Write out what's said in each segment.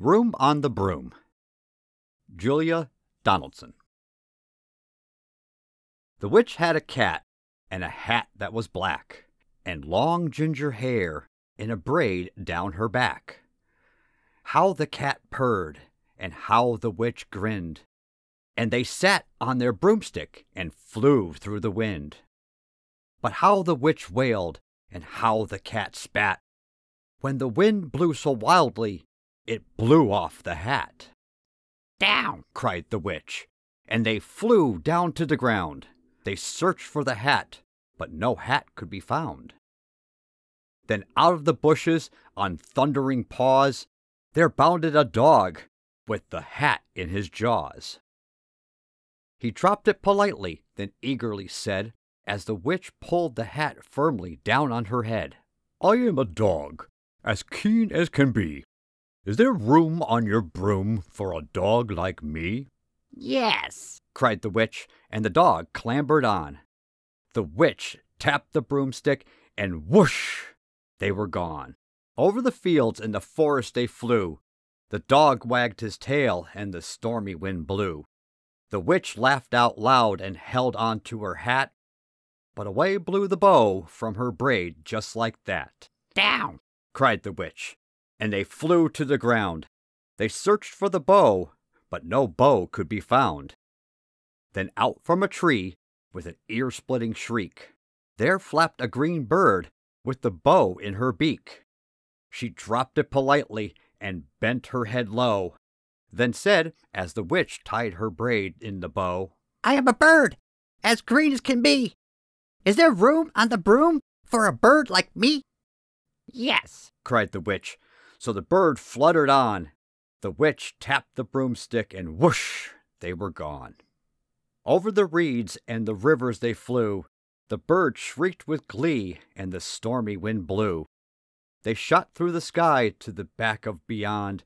Room on the Broom. Julia Donaldson. The witch had a cat and a hat that was black, and long ginger hair in a braid down her back. How the cat purred, and how the witch grinned, and they sat on their broomstick and flew through the wind. But how the witch wailed, and how the cat spat, when the wind blew so wildly it blew off the hat. Down! cried the witch, and they flew down to the ground. They searched for the hat, but no hat could be found. Then out of the bushes, on thundering paws, there bounded a dog with the hat in his jaws. He dropped it politely, then eagerly said, as the witch pulled the hat firmly down on her head, I am a dog, as keen as can be. Is there room on your broom for a dog like me? Yes, cried the witch, and the dog clambered on. The witch tapped the broomstick, and whoosh! They were gone. Over the fields and the forest they flew. The dog wagged his tail, and the stormy wind blew. The witch laughed out loud and held on to her hat, but away blew the bow from her braid just like that. down. cried the witch, and they flew to the ground. They searched for the bow, but no bow could be found. Then out from a tree, with an ear splitting shriek, there flapped a green bird with the bow in her beak. She dropped it politely and bent her head low, then said, as the witch tied her braid in the bow, I am a bird, as green as can be. Is there room on the broom for a bird like me? Yes, cried the witch. So the bird fluttered on. The witch tapped the broomstick, and whoosh, they were gone. Over the reeds and the rivers they flew. The bird shrieked with glee, and the stormy wind blew. They shot through the sky to the back of beyond.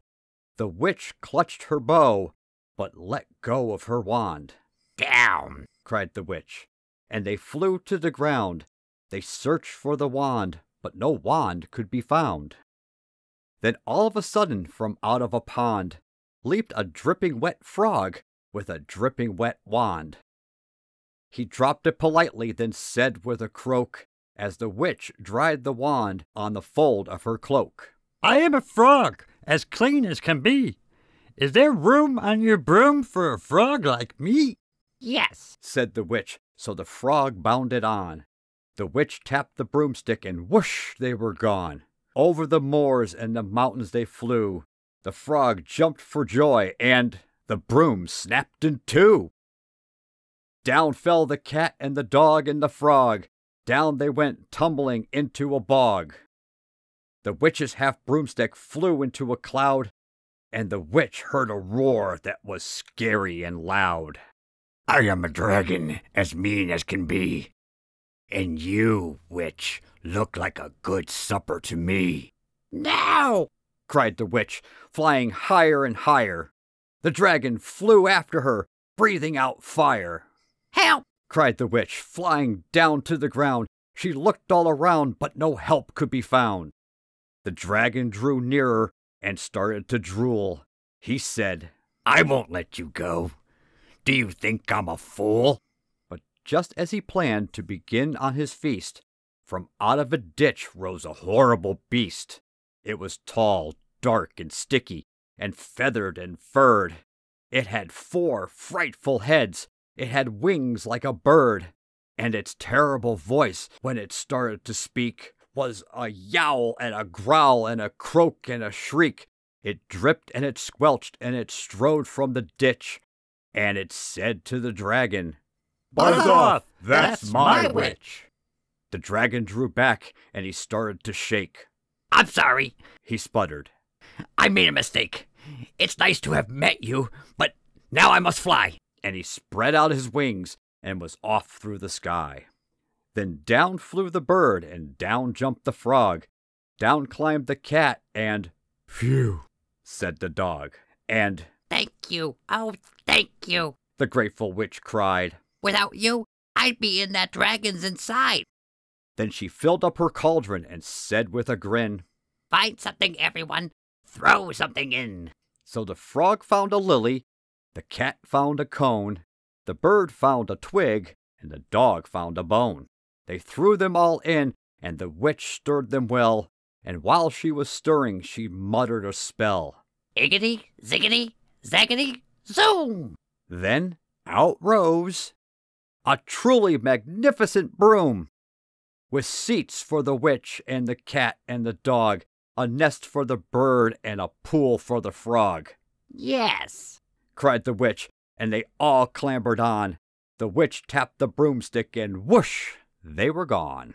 The witch clutched her bow, but let go of her wand. down. cried the witch, and they flew to the ground. They searched for the wand, but no wand could be found. Then all of a sudden, from out of a pond, leaped a dripping wet frog with a dripping wet wand. He dropped it politely, then said with a croak, as the witch dried the wand on the fold of her cloak, I am a frog, as clean as can be. Is there room on your broom for a frog like me? Yes, said the witch, so the frog bounded on. The witch tapped the broomstick, and whoosh, they were gone. Over the moors and the mountains they flew. The frog jumped for joy, and the broom snapped in two. Down fell the cat and the dog and the frog. Down they went tumbling into a bog. The witch's half broomstick flew into a cloud, and the witch heard a roar that was scary and loud. I am a dragon, as mean as can be. And you, witch, look like a good supper to me. Now! cried the witch, flying higher and higher. The dragon flew after her, breathing out fire. Help, cried the witch, flying down to the ground. She looked all around, but no help could be found. The dragon drew nearer and started to drool. He said, I won't let you go. Do you think I'm a fool? Just as he planned to begin on his feast, from out of a ditch rose a horrible beast. It was tall, dark, and sticky, and feathered and furred. It had four frightful heads. It had wings like a bird. And its terrible voice, when it started to speak, was a yowl and a growl and a croak and a shriek. It dripped and it squelched and it strode from the ditch. And it said to the dragon, Buzz off! That's my witch. The dragon drew back and he started to shake. I'm sorry. He sputtered. I made a mistake. It's nice to have met you, but now I must fly. and he spread out his wings and was off through the sky. Then down flew the bird, and down jumped the frog. Down climbed the cat, and phew, said the dog. And Thank you. Oh, thank you. the grateful witch cried. Without you, I'd be in that dragon's inside. Then she filled up her cauldron and said with a grin, Find something, everyone. Throw something in. So the frog found a lily, the cat found a cone, the bird found a twig, and the dog found a bone. They threw them all in, and the witch stirred them well, and while she was stirring, she muttered a spell. Iggity, ziggity, zaggity, zoom! Then out rose a truly magnificent broom, with seats for the witch and the cat and the dog, a nest for the bird, and a pool for the frog. Yes! cried the witch, and they all clambered on. The witch tapped the broomstick, and whoosh, they were gone.